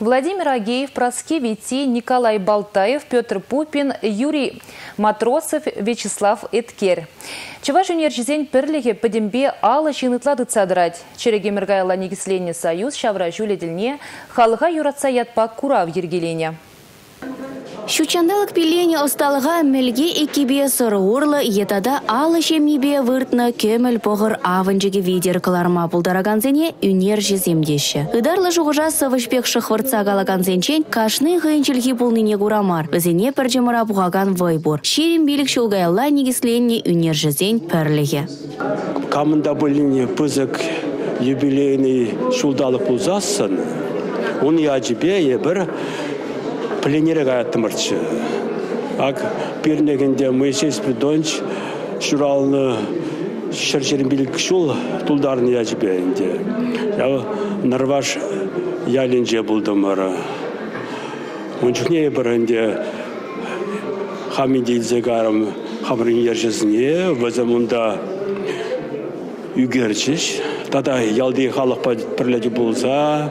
Владимир Агеев, Проскевити, Николай Балтаев, Петр Пупин, Юрий Матросов, Вячеслав Эткер. Чеваш университет перлиге подембе алы жинытла цадрать. Негісленне союз шавра жүледілне халыға юратса ятпак курав ергелене. Щучандалык пилене осталыға мелге экибе сырғурлы етада алы жемнебе выртны көміл поғыр авынжыге видер кыларма бұлдараганзене үнер жеземдеші. Ыдарлы жуғыжа сывышпек шықвыртса галаганзенчен кашны ғынчілгі бұлныне гурамар. Өзіне піржемыра бұғаган войбур. Шерім билік шулгайла негісленне үнер жезен пірліге. Камында бұліне пызык юбилейный шулдалық бұлзасын, оны яжыбе бір пленерге аттымырчы. Ак пернегенде Моисей Спидонч шуралны шыршырын билік шул тулдарын яжбеінде. Я нарваш ялинже булдымыр. Ончукне бірінде хамидилзе гарым хамрын ержесіне вазамында үгерчіш. Тада ялди халық бірледі болса,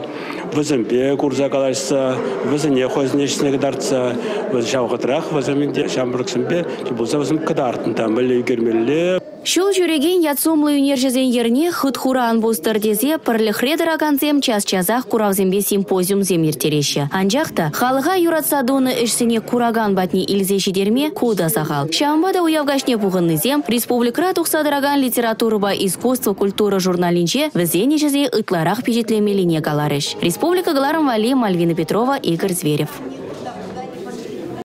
візімбе курза калашса, візіне хознешіне кадарца, віз жауғытырақ візімінде шамбырықсымбе, болса візім кадартын там білі үгермелі. Шул жүреген ятсумлы үнержезен ерне хыт-хуран бустыр дезе пірліхредір аганзем час-чазақ куравзембе симпозиум земертереші. Анжақта халыға юратса доны ішсіне кураган батни илзе жидерме куда сағал. Шамбада уявгашне бұғынны зем республикра тұқсадыраган литература ба искусство культура журналинче візене жезе ытларақ пежетлемеліне галарыш. Республика Галарым Вали Мальвина Петрова Игорь Зверев.